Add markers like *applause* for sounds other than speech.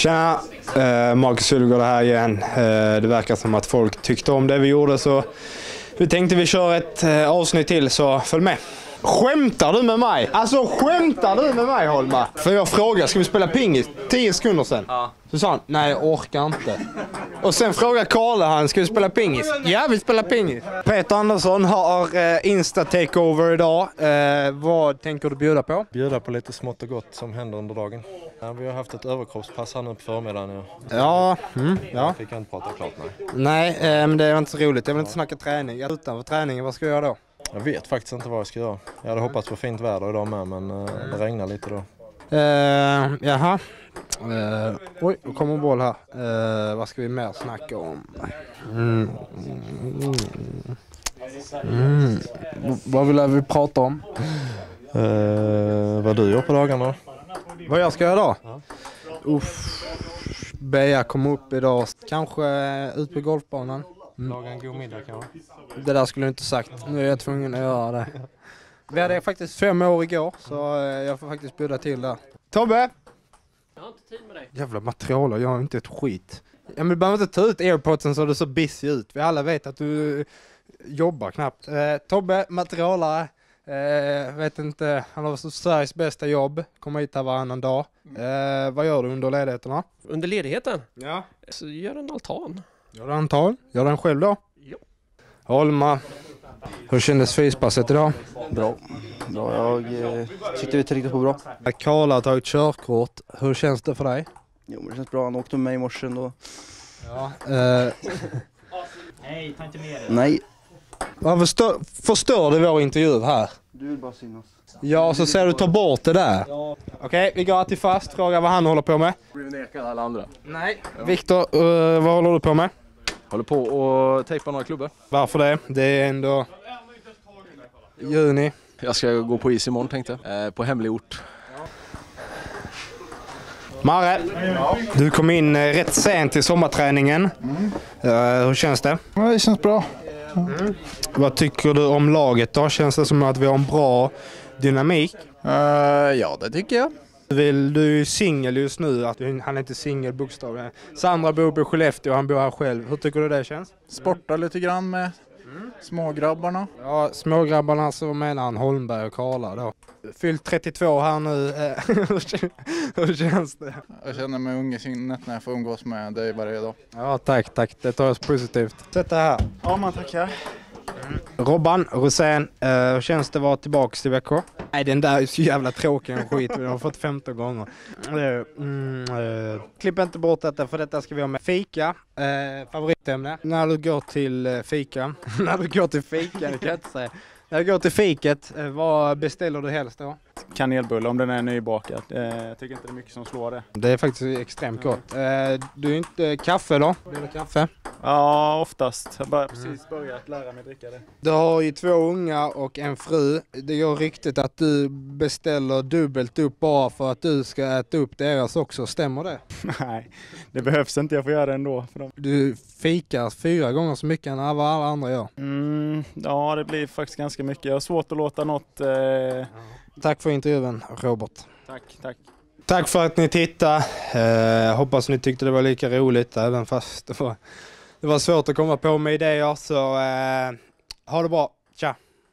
Tjena! Eh, Marcus Hulgård här igen. Eh, det verkar som att folk tyckte om det vi gjorde så vi tänkte vi kör ett eh, avsnitt till så följ med. Skämtar du med mig? Alltså skämtar du med mig Holma? För jag frågade, ska vi spela pingis? 10 sekunder. Ja. Så sa han, nej jag orkar inte. Och sen frågade Karle han, ska vi spela pingis? Ja, vi spelar pingis. Peter Andersson har eh, Insta-takeover idag. Eh, vad tänker du bjuda på? Bjuda på lite smått och gott som händer under dagen. Ja, vi har haft ett överkroppspass här nu på förmiddagen. Ja, ja, mm, ja. Jag fick inte prata klart nej. Nej, eh, men det är inte så roligt. Jag vill inte snacka träning. Utanför träningen, vad ska jag göra då? Jag vet faktiskt inte vad jag ska göra. Jag hade hoppats på fint väder idag med men uh, det regnar lite då. Uh, jaha. Uh, oj, nu kommer en boll här. Uh, vad ska vi mer snacka om? Mm. Mm. Vad vill vi prata om? Uh, vad du gör på dagarna? Vad jag ska göra då? Ja. Uff. Bea kom upp idag. Kanske ut på golfbanan. Mm. Laga en god middag kanske? Det där skulle du inte sagt. Nu är jag tvungen att göra det. Vi hade faktiskt fem år igår så eh, jag får faktiskt bjuda till där. Tobbe! Jag har inte tid med dig. Jävla material, jag har inte ett skit. Ja, men du behöver inte ta ut airpodsen så du ser busy ut. Vi alla vet att du jobbar knappt. Eh, Tobbe, materialare. Eh, vet inte, han har Sveriges bästa jobb. Kommer hit här varannan dag. Eh, vad gör du under ledigheterna? Under ledigheten? Ja. Så gör en altan. Gör du antal? Gör den själv då? Ja. Holma, hur kändes fyspasset idag? Bra. Bra, jag eh, tyckte vi tryckte på bra. Karla har tagit körkort. Hur känns det för dig? Jo, men det känns bra. Han åkte med mig i morse ändå. Ja. Eh. *laughs* Nej, ta inte med det. Nej. Varför stör, förstör du vår intervju här? Du vill bara synas. Ja, så ser du ta bort det där. Ja. Okej, okay, vi går till fast. Fråga vad han håller på med. Blir nekad alla andra? Nej. Ja. Viktor, uh, vad håller du på med? Håller på och tejpa några klubbor. Varför det? Det är ändå juni. Jag ska gå på is imorgon tänkte jag. Eh, på hemlig ort. Marre, du kom in eh, rätt sent till sommarträningen. Mm. Uh, hur känns det? Ja, det känns bra. Mm. Vad tycker du om laget då? Känns det som att vi har en bra dynamik? Uh, ja, det tycker jag. Vill du är singel just nu, att han är inte singel bokstavligen. Sandra bor på Skellefteå och han bor här själv. Hur tycker du det känns? Sporta lite grann med mm. smågrabbarna. Ja, smågrabbarna så menar han Holmberg och Karla då. Fyllt 32 här nu. Eh, *laughs* hur känns det? Jag känner mig ung i sinnet när jag får umgås med dig varje dag. Ja, tack, tack. Det tar jag positivt. Sätt dig här. Ja, man tackar. Robban Rosén, uh, hur känns det att vara tillbaka till Växjö? Nej den där är så jävla tråkig en skit, vi har fått 15 gånger. Uh, mm, uh, klipp inte bort detta för detta ska vi ha med fika, uh, favoritämne. När du går till fika, *laughs* när du går till fika, det kan jag inte säga. När du går till fiket, vad beställer du helst då? kanelbulle om den är nybakad. Eh, jag tycker inte det är mycket som slår det. Det är faktiskt extremt gott. Eh, du är inte kaffe då? Blir det kaffe? Ja, oftast. Jag har precis börjat lära mig dricka det. Du har ju två unga och en fru. Det går riktigt att du beställer dubbelt upp bara för att du ska äta upp deras också. Stämmer det? *laughs* Nej, det behövs inte. Jag får göra det ändå. För dem. Du fikar fyra gånger så mycket än vad alla andra gör. Mm, ja, det blir faktiskt ganska mycket. Jag har svårt att låta något eh, Tack för intervjun Robert. Tack, tack. Tack för att ni tittade. Eh, hoppas ni tyckte det var lika roligt även fast det var, det var svårt att komma på med idéer. Så eh, ha det bra. Tja!